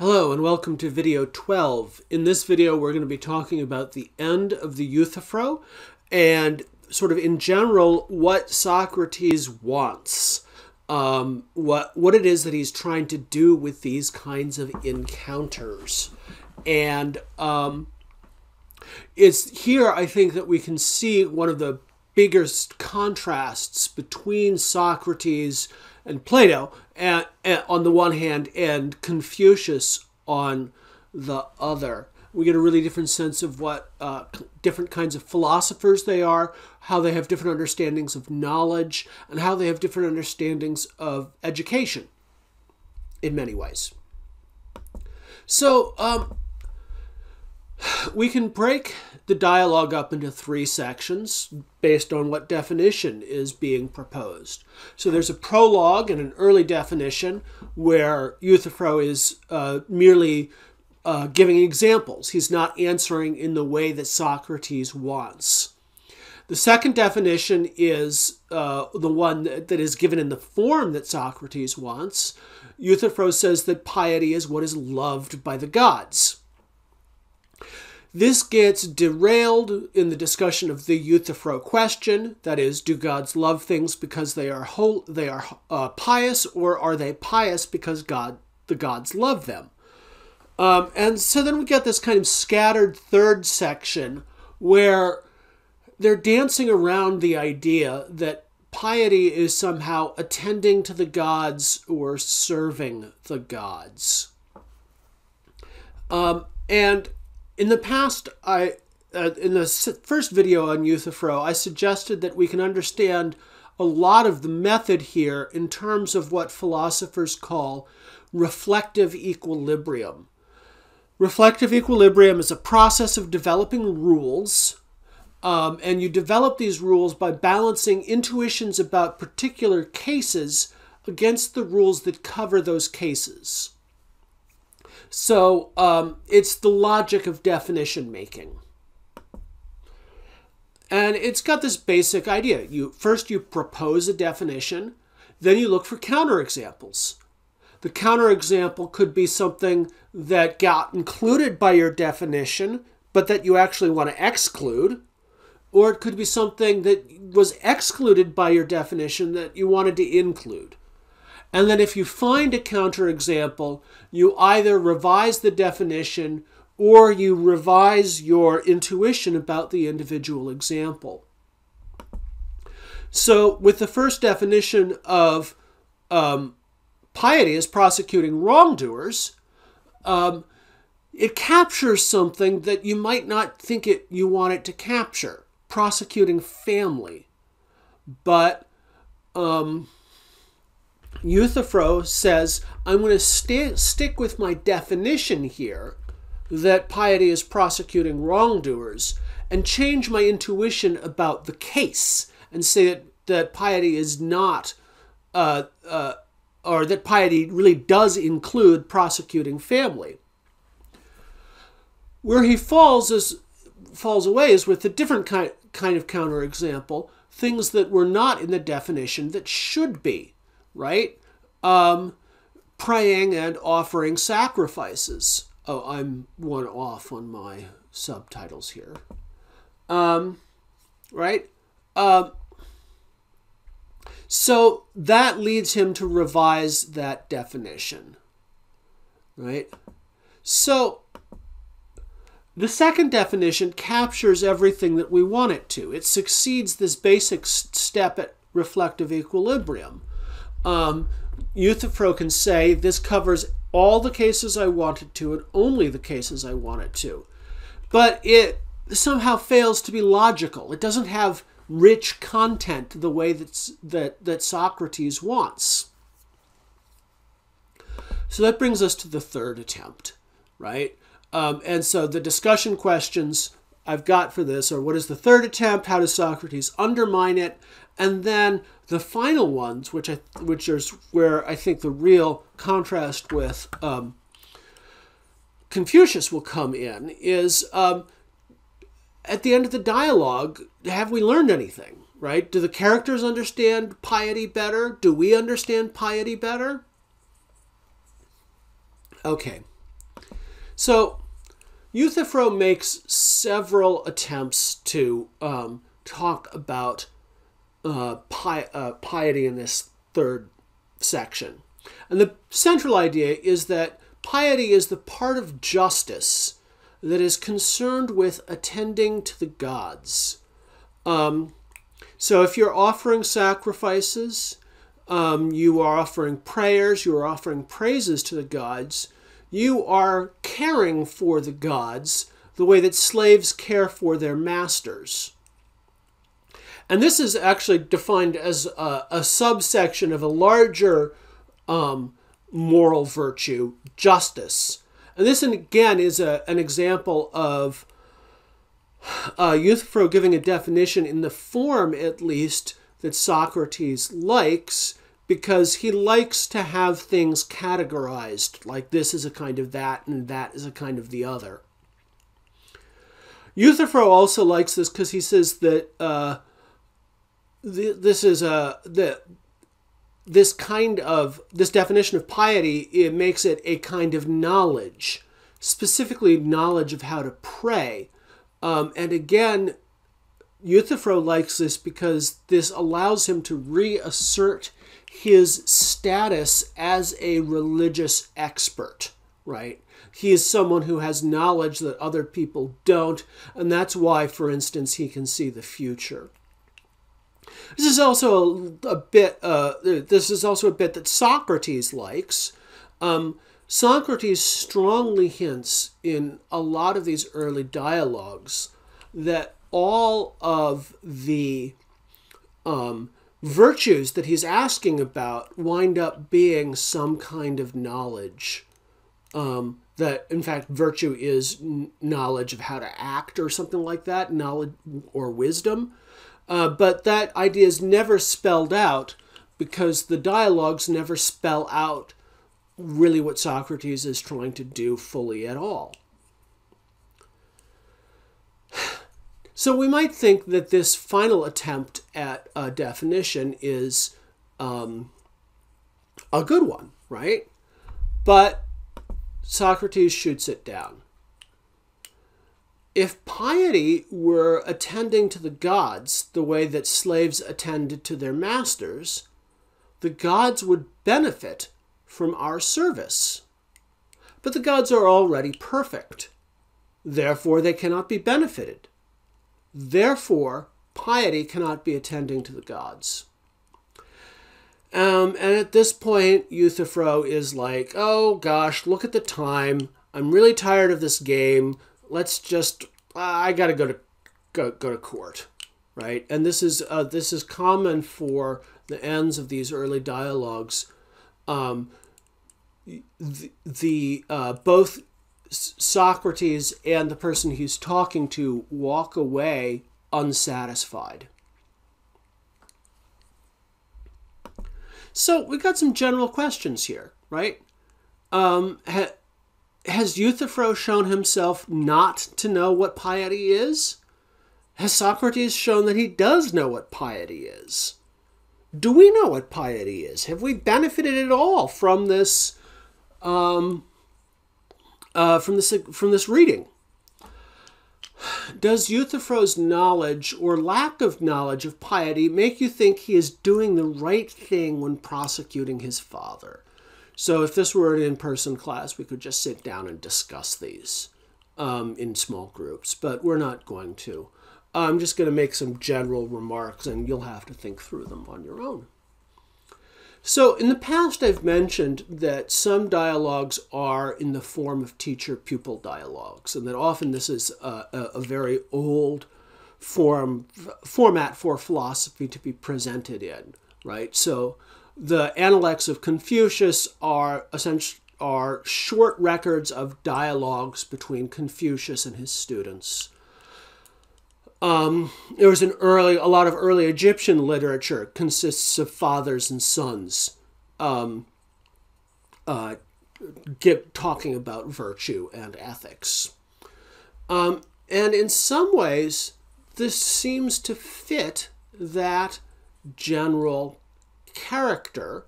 Hello and welcome to video 12. In this video we're going to be talking about the end of the Euthyphro and sort of in general what Socrates wants. Um, what, what it is that he's trying to do with these kinds of encounters. And um, it's here I think that we can see one of the biggest contrasts between Socrates and Plato and, and on the one hand and Confucius on the other. We get a really different sense of what uh, different kinds of philosophers they are, how they have different understandings of knowledge, and how they have different understandings of education in many ways. So, um, we can break the dialogue up into three sections based on what definition is being proposed. So there's a prologue and an early definition where Euthyphro is uh, merely uh, giving examples. He's not answering in the way that Socrates wants. The second definition is uh, the one that, that is given in the form that Socrates wants. Euthyphro says that piety is what is loved by the gods. This gets derailed in the discussion of the Euthyphro question. That is, do gods love things because they are whole, they are uh, pious, or are they pious because God the gods love them? Um, and so then we get this kind of scattered third section where they're dancing around the idea that piety is somehow attending to the gods or serving the gods. Um, and in the past, I uh, in the first video on Euthyphro, I suggested that we can understand a lot of the method here in terms of what philosophers call reflective equilibrium. Reflective equilibrium is a process of developing rules, um, and you develop these rules by balancing intuitions about particular cases against the rules that cover those cases. So um, it's the logic of definition making. And it's got this basic idea. You first you propose a definition, then you look for counterexamples. The counterexample could be something that got included by your definition, but that you actually want to exclude, or it could be something that was excluded by your definition that you wanted to include. And then if you find a counterexample, you either revise the definition or you revise your intuition about the individual example. So with the first definition of um, piety as prosecuting wrongdoers, um, it captures something that you might not think it you want it to capture, prosecuting family. But um, Euthyphro says, I'm going to st stick with my definition here that piety is prosecuting wrongdoers and change my intuition about the case and say that, that piety is not, uh, uh, or that piety really does include prosecuting family. Where he falls is falls away is with a different kind, kind of counterexample, things that were not in the definition that should be right? Um, praying and offering sacrifices. Oh, I'm one off on my subtitles here. Um, right? Um, so that leads him to revise that definition. Right? So the second definition captures everything that we want it to. It succeeds this basic step at reflective equilibrium um, Euthyphro can say this covers all the cases I wanted to and only the cases I wanted to. But it somehow fails to be logical. It doesn't have rich content the way that's, that, that Socrates wants. So that brings us to the third attempt, right? Um, and so the discussion questions I've got for this or what is the third attempt? How does Socrates undermine it? And then the final ones, which I which is where I think the real contrast with um, Confucius will come in, is um, at the end of the dialogue, have we learned anything? Right? Do the characters understand piety better? Do we understand piety better? Okay. So Euthyphro makes several attempts to um, talk about uh, pi- uh, piety in this third section. And the central idea is that piety is the part of justice that is concerned with attending to the gods. Um, so if you're offering sacrifices, um, you are offering prayers, you are offering praises to the gods, you are caring for the gods the way that slaves care for their masters. And this is actually defined as a, a subsection of a larger um, moral virtue, justice. And this, again, is a, an example of uh, Euthyphro giving a definition in the form, at least, that Socrates likes, because he likes to have things categorized, like this is a kind of that and that is a kind of the other. Euthyphro also likes this because he says that uh, this is a the this kind of this definition of piety it makes it a kind of knowledge specifically knowledge of how to pray um, and again euthyphro likes this because this allows him to reassert his status as a religious expert right he is someone who has knowledge that other people don't and that's why for instance he can see the future this is also a, a bit. Uh, this is also a bit that Socrates likes. Um, Socrates strongly hints in a lot of these early dialogues that all of the um, virtues that he's asking about wind up being some kind of knowledge. Um, that in fact virtue is knowledge of how to act or something like that, knowledge or wisdom. Uh, but that idea is never spelled out because the dialogues never spell out really what Socrates is trying to do fully at all. So we might think that this final attempt at a definition is um, a good one, right? But Socrates shoots it down if piety were attending to the gods the way that slaves attended to their masters, the gods would benefit from our service. But the gods are already perfect. Therefore, they cannot be benefited. Therefore, piety cannot be attending to the gods. Um, and at this point, Euthyphro is like, oh gosh, look at the time. I'm really tired of this game let's just I got to go to go, go to court, right? And this is uh, this is common for the ends of these early dialogues. Um, the, the uh, both Socrates and the person he's talking to walk away unsatisfied. So we've got some general questions here, right? Um, ha- has Euthyphro shown himself not to know what piety is? Has Socrates shown that he does know what piety is? Do we know what piety is? Have we benefited at all from this, um, uh, from this from this reading? Does Euthyphro's knowledge or lack of knowledge of piety make you think he is doing the right thing when prosecuting his father? So if this were an in-person class, we could just sit down and discuss these um, in small groups, but we're not going to. I'm just going to make some general remarks, and you'll have to think through them on your own. So, in the past, I've mentioned that some dialogues are in the form of teacher pupil dialogues, and that often this is a, a, very old form format for philosophy to be presented in, right? So, the Analects of Confucius are essentially are short records of dialogues between Confucius and his students. Um, there was an early, a lot of early Egyptian literature consists of fathers and sons, um, uh, get, talking about virtue and ethics. Um, and in some ways, this seems to fit that general character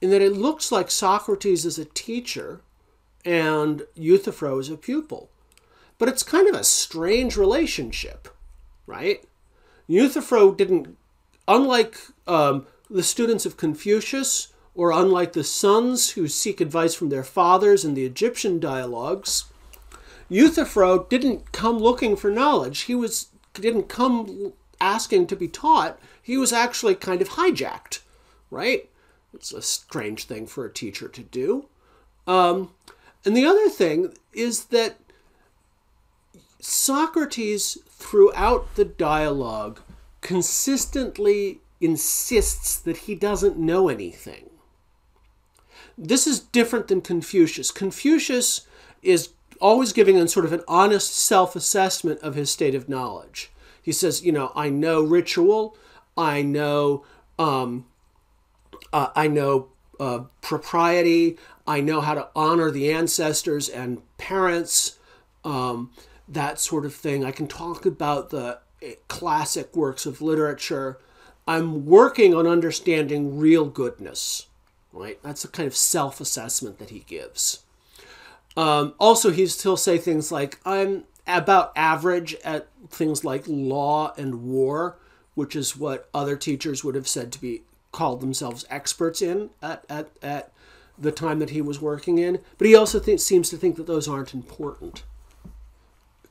in that it looks like Socrates is a teacher and Euthyphro is a pupil. But it's kind of a strange relationship, right? Euthyphro didn't, unlike um, the students of Confucius, or unlike the sons who seek advice from their fathers in the Egyptian dialogues, Euthyphro didn't come looking for knowledge. He was didn't come asking to be taught. He was actually kind of hijacked, right? It's a strange thing for a teacher to do. Um, and the other thing is that Socrates, throughout the dialogue, consistently insists that he doesn't know anything. This is different than Confucius. Confucius is always giving a sort of an honest self assessment of his state of knowledge. He says, you know, I know ritual, I know, um, uh, I know uh, propriety, I know how to honor the ancestors and parents, um, that sort of thing. I can talk about the eh, classic works of literature. I'm working on understanding real goodness, right? That's a kind of self assessment that he gives. Um, also, he still say things like, I'm about average at things like law and war, which is what other teachers would have said to be called themselves experts in at, at, at the time that he was working in. But he also think, seems to think that those aren't important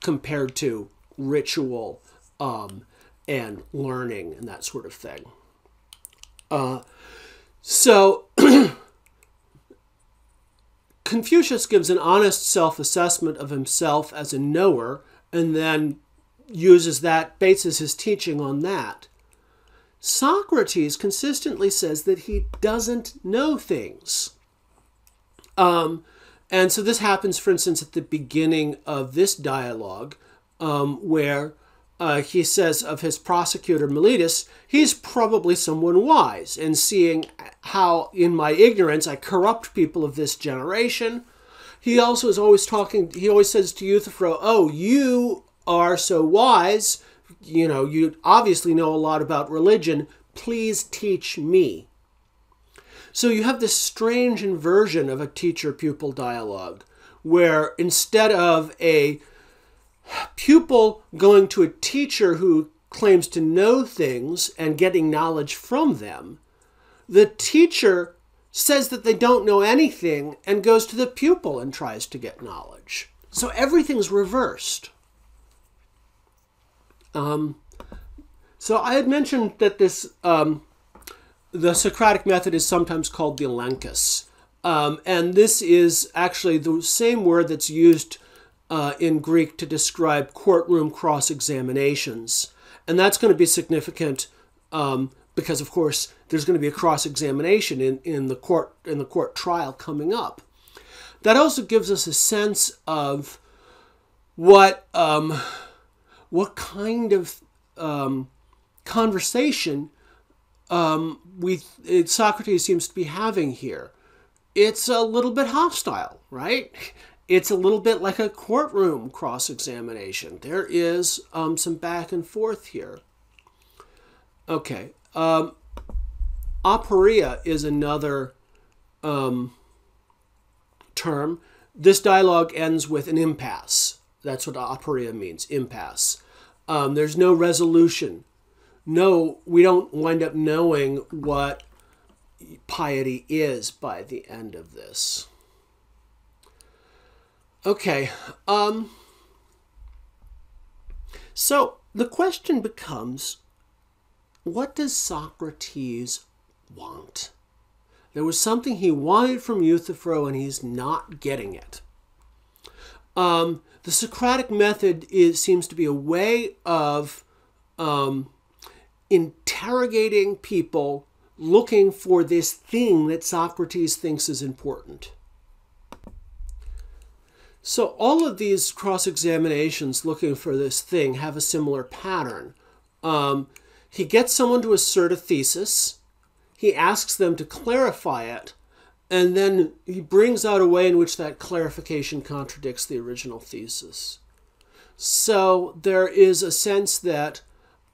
compared to ritual um, and learning and that sort of thing. Uh, so Confucius gives an honest self assessment of himself as a knower and then uses that, bases his teaching on that. Socrates consistently says that he doesn't know things. Um, and so this happens, for instance, at the beginning of this dialogue, um, where uh, he says of his prosecutor Meletus, he's probably someone wise, and seeing how in my ignorance I corrupt people of this generation. He also is always talking, he always says to Euthyphro, Oh, you are so wise, you know, you obviously know a lot about religion, please teach me. So you have this strange inversion of a teacher pupil dialogue, where instead of a pupil going to a teacher who claims to know things and getting knowledge from them, the teacher says that they don't know anything and goes to the pupil and tries to get knowledge. So everything's reversed. Um, so I had mentioned that this um, the Socratic method is sometimes called the elenchus. Um, and this is actually the same word that's used uh, in Greek to describe courtroom cross examinations. And that's going to be significant um, because, of course, there's going to be a cross examination in, in, the court, in the court trial coming up. That also gives us a sense of what, um, what kind of um, conversation um, we Socrates seems to be having here. It's a little bit hostile, right? it's a little bit like a courtroom cross examination. There is um, some back and forth here. Okay. Um, is another um, term. This dialogue ends with an impasse. That's what aporia means impasse. Um, there's no resolution. No, we don't wind up knowing what piety is by the end of this. Okay. Um, so the question becomes what does Socrates want? There was something he wanted from Euthyphro and he's not getting it. Um, the Socratic method is, seems to be a way of um, interrogating people looking for this thing that Socrates thinks is important. So all of these cross examinations looking for this thing have a similar pattern. Um, he gets someone to assert a thesis, he asks them to clarify it, and then he brings out a way in which that clarification contradicts the original thesis. So there is a sense that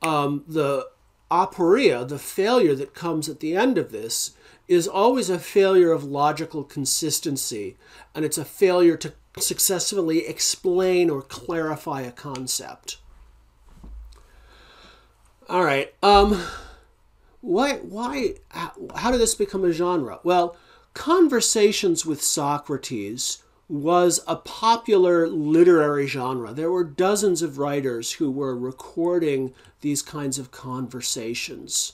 um, the aporia, the failure that comes at the end of this, is always a failure of logical consistency, and it's a failure to successfully explain or clarify a concept. All right. Um, why? Why? How, how did this become a genre? Well, conversations with Socrates was a popular literary genre. There were dozens of writers who were recording these kinds of conversations.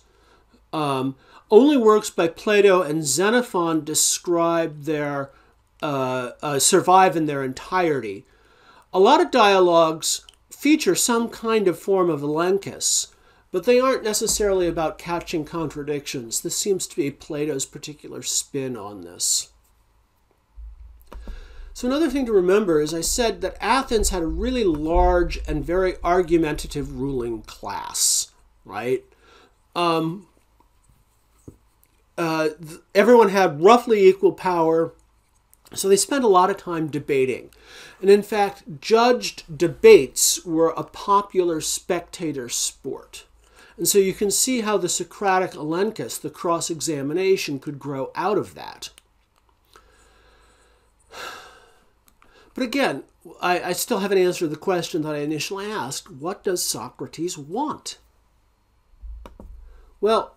Um, only works by Plato and Xenophon describe their uh, uh, survive in their entirety. A lot of dialogues feature some kind of form of elenchus, but they aren't necessarily about catching contradictions. This seems to be Plato's particular spin on this. So another thing to remember is I said that Athens had a really large and very argumentative ruling class, right? Um, uh, everyone had roughly equal power, so they spent a lot of time debating. And in fact, judged debates were a popular spectator sport. And so you can see how the Socratic elenchus, the cross examination, could grow out of that. But again, I, I, still haven't answered the question that I initially asked what does Socrates want? Well,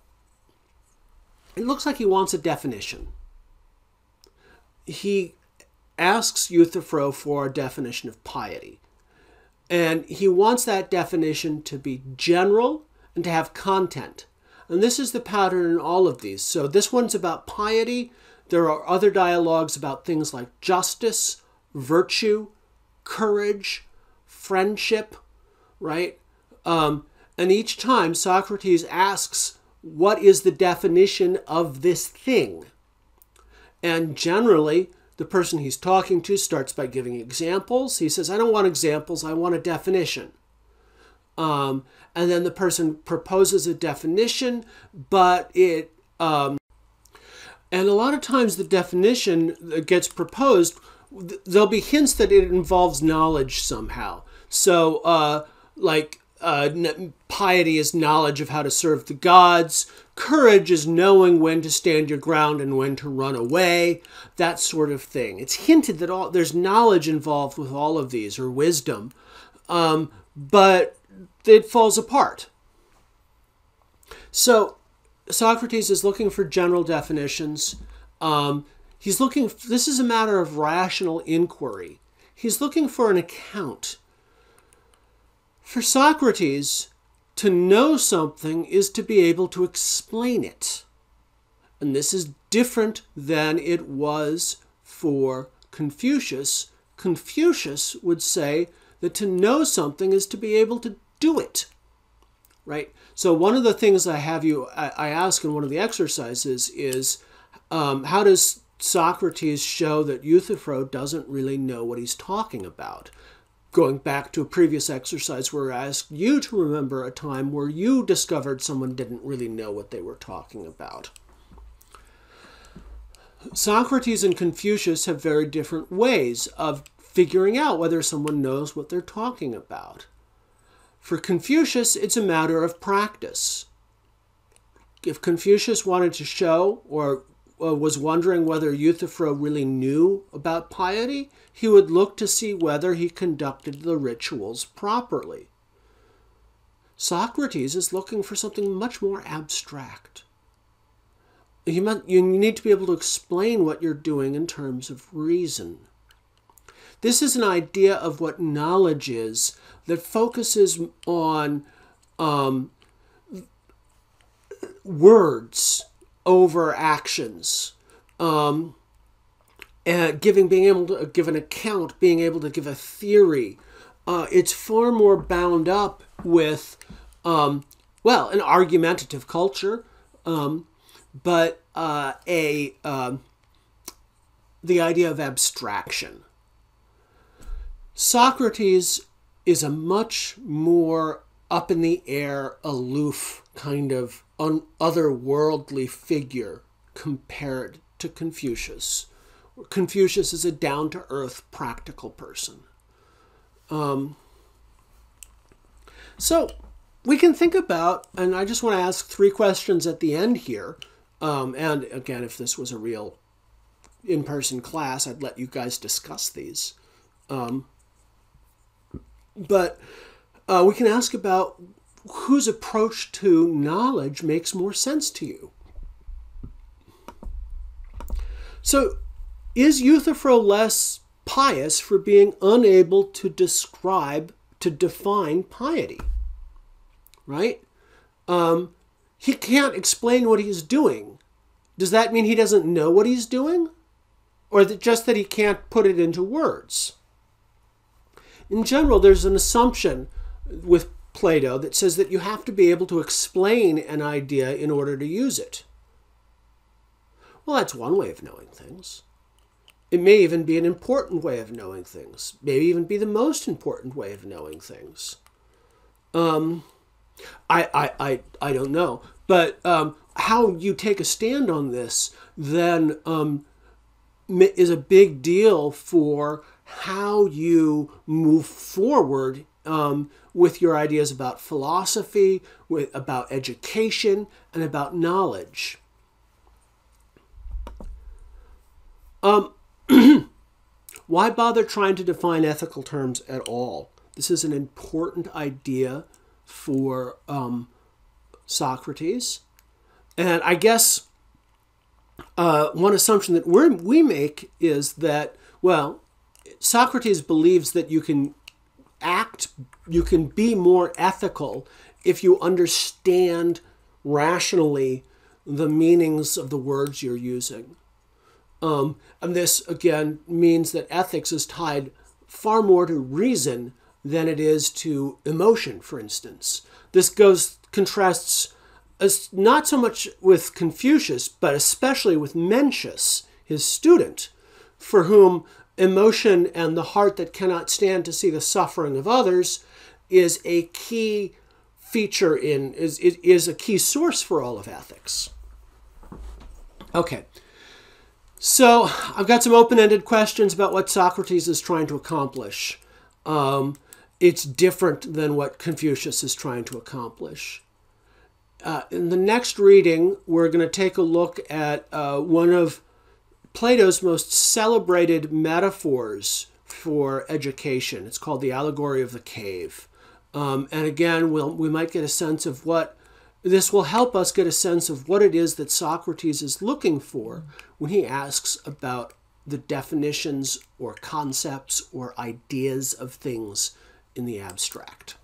it looks like he wants a definition. He asks Euthyphro for a definition of piety. And he wants that definition to be general and to have content. And this is the pattern in all of these. So this one's about piety. There are other dialogues about things like justice, virtue, courage, friendship, right? Um, and each time Socrates asks, what is the definition of this thing? And generally, the person he's talking to starts by giving examples. He says, I don't want examples, I want a definition. Um, and then the person proposes a definition, but it, um, and a lot of times the definition that gets proposed, there'll be hints that it involves knowledge somehow. So, uh, like, uh, piety is knowledge of how to serve the gods. Courage is knowing when to stand your ground and when to run away. That sort of thing. It's hinted that all there's knowledge involved with all of these, or wisdom, um, but it falls apart. So Socrates is looking for general definitions. Um, he's looking. This is a matter of rational inquiry. He's looking for an account. For Socrates, to know something is to be able to explain it. And this is different than it was for Confucius. Confucius would say that to know something is to be able to do it. Right? So, one of the things I have you, I, I ask in one of the exercises is um, how does Socrates show that Euthyphro doesn't really know what he's talking about? Going back to a previous exercise where I asked you to remember a time where you discovered someone didn't really know what they were talking about. Socrates and Confucius have very different ways of figuring out whether someone knows what they're talking about. For Confucius, it's a matter of practice. If Confucius wanted to show or uh, was wondering whether Euthyphro really knew about piety, he would look to see whether he conducted the rituals properly. Socrates is looking for something much more abstract. You, you need to be able to explain what you're doing in terms of reason. This is an idea of what knowledge is that focuses on um, words over actions, um, and giving, being able to give an account, being able to give a theory. Uh, it's far more bound up with, um, well, an argumentative culture, um, but uh, a um, the idea of abstraction. Socrates is a much more up in the air, aloof kind of un- otherworldly figure compared to Confucius. Confucius is a down to earth, practical person. Um, so we can think about, and I just want to ask three questions at the end here. Um, and again, if this was a real in person class, I'd let you guys discuss these. Um, but uh, we can ask about whose approach to knowledge makes more sense to you. So, is Euthyphro less pious for being unable to describe, to define piety? Right? Um, he can't explain what he's doing. Does that mean he doesn't know what he's doing? Or that just that he can't put it into words? In general, there's an assumption with Plato that says that you have to be able to explain an idea in order to use it. Well, that's one way of knowing things. It may even be an important way of knowing things, maybe even be the most important way of knowing things. Um, I, I, I, I don't know. But um, how you take a stand on this then um, is a big deal for how you move forward um, with your ideas about philosophy, with, about education, and about knowledge. Um, why bother trying to define ethical terms at all? This is an important idea for um, Socrates. And I guess uh, one assumption that we we make is that, well, Socrates believes that you can act, you can be more ethical if you understand rationally the meanings of the words you're using. Um, and this, again, means that ethics is tied far more to reason than it is to emotion, for instance. This goes contrasts as, not so much with Confucius, but especially with Mencius, his student, for whom emotion and the heart that cannot stand to see the suffering of others is a key feature in is, is a key source for all of ethics. Okay. So I've got some open-ended questions about what Socrates is trying to accomplish. Um, it's different than what Confucius is trying to accomplish. Uh, in the next reading, we're going to take a look at uh, one of Plato's most celebrated metaphors for education. It's called the allegory of the cave. Um, and again, we'll, we might get a sense of what this will help us get a sense of what it is that Socrates is looking for when he asks about the definitions or concepts or ideas of things in the abstract.